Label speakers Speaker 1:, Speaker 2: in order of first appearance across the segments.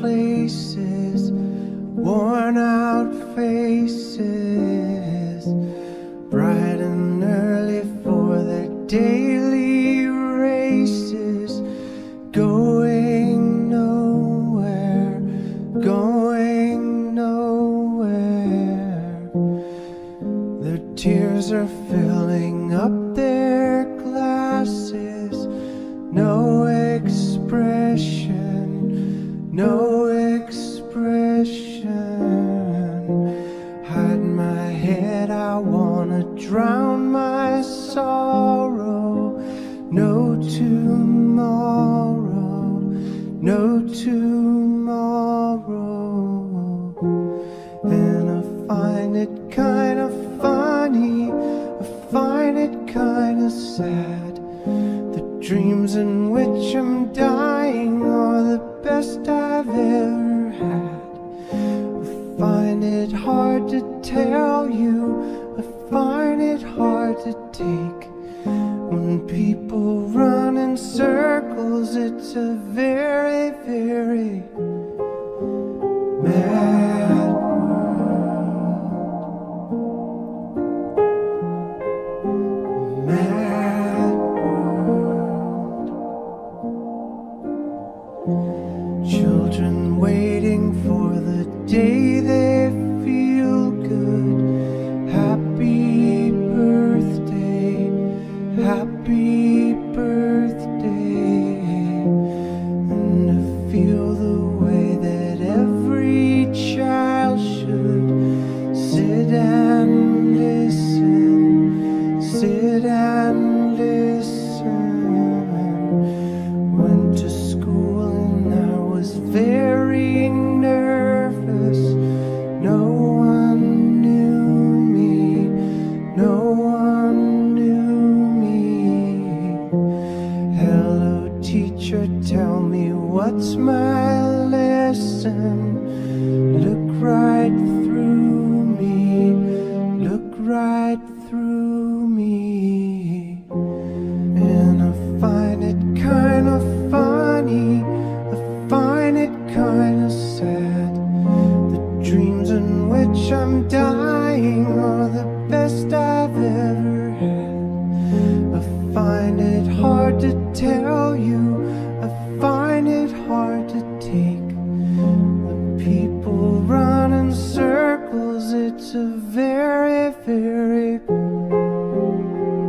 Speaker 1: places, worn out faces, bright and early for their daily races, going nowhere, going nowhere. Their tears are filling sorrow. No tomorrow, no tomorrow. And I find it kinda funny, I find it kinda sad. The dreams in which I'm dying are the best I've ever to take. When people run in circles, it's a very, very mad world. Mad world. Children waiting for the day they sit and listen. Went to school and I was very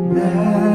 Speaker 1: now.